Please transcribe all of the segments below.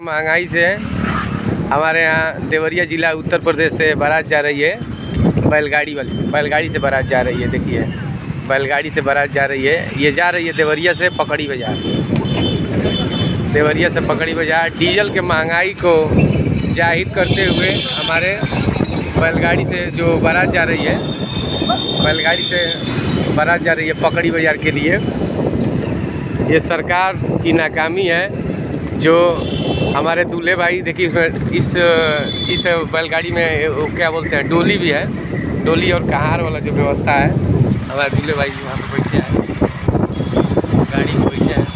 महँगाई से हमारे यहाँ देवरिया जिला उत्तर प्रदेश से बारात जा रही है। बैलगाड़ी वाली से, बैलगाड़ी से बारात जा रही है, देखिए। बैलगाड़ी से बारात जा रही है। ये जा रही है देवरिया से पकड़ी बाज़ार। देवरिया से पकड़ी बाज़ार। डीजल के महँगाई को ज़ाहिर करते हुए हमारे बैलगाड़ी से जो बारात जा रही है, बैलगाड़ी से बारात जा रही है पकड़ी बाज़ार के लिए। ये सरकार की नाकामी है, जो हमारे दूल्हे भाई देखिए इसमें इस इस बैलगाड़ी में वो क्या बोलते हैं डोली भी है। डोली और कहार वाला जो व्यवस्था है हमारे दूल्हे भाई वहाँ पे बैठे हैं। गाड़ी में बैठे हैं।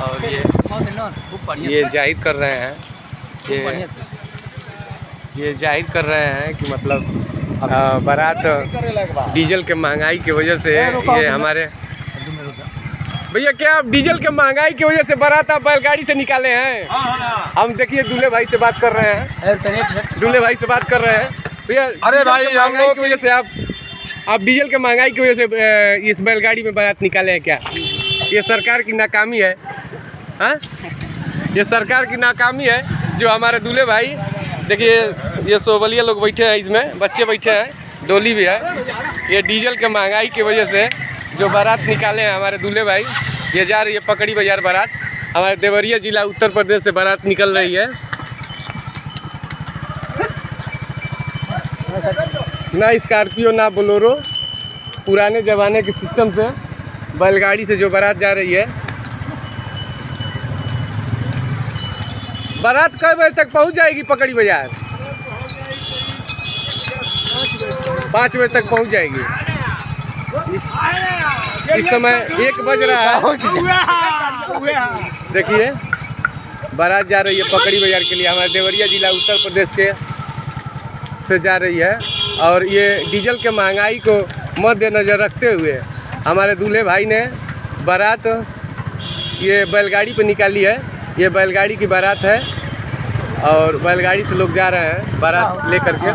और ये ये ज़ाहिर कर रहे हैं। ये ये ज़ाहिर कर रहे हैं कि मतलब बारात डीजल के महँगाई की वजह से ये हमारे भैया क्या आप डीजल के महँगाई की वजह से बारात आप बैलगाड़ी से निकाले हैं? हम देखिए दूल्हे भाई से बात कर रहे हैं। दूल्हे भाई से बात कर रहे हैं। भैया अरे भाई, महँगाई की वजह से आप आप डीजल के महँगाई की वजह से इस बैलगाड़ी में बारात निकाले हैं क्या? ये सरकार की नाकामी है। हाँ? ये सरकार की नाकामी है जो हमारे दूल्हे भाई देखिए ये सोबलिया लोग बैठे हैं इसमें बच्चे बैठे हैं डोली भी है। ये डीजल के महँगाई की वजह से जो बारात निकाले हैं हमारे दूल्हे भाई, ये जा रही है पकड़ी बाज़ार बारात। हमारे देवरिया जिला उत्तर प्रदेश से बारात निकल रही है। ना स्कॉर्पियो, ना बोलोरो, पुराने ज़माने के सिस्टम से बैलगाड़ी से जो बारात जा रही है। बारात कई बजे तक पहुँच जाएगी पकड़ी बाज़ार? पाँच बजे तक पहुँच जाएगी। इस समय एक बज रहा है। देखिए बारात जा रही है पकड़ी बाज़ार के लिए। हमारे देवरिया जिला उत्तर प्रदेश के से जा रही है। और ये डीजल के महँगाई को मद्देनज़र रखते हुए हमारे दूल्हे भाई ने बारात ये बैलगाड़ी पे निकाली है। ये बैलगाड़ी की बारात है और बैलगाड़ी से लोग जा रहे हैं बारात लेकर के।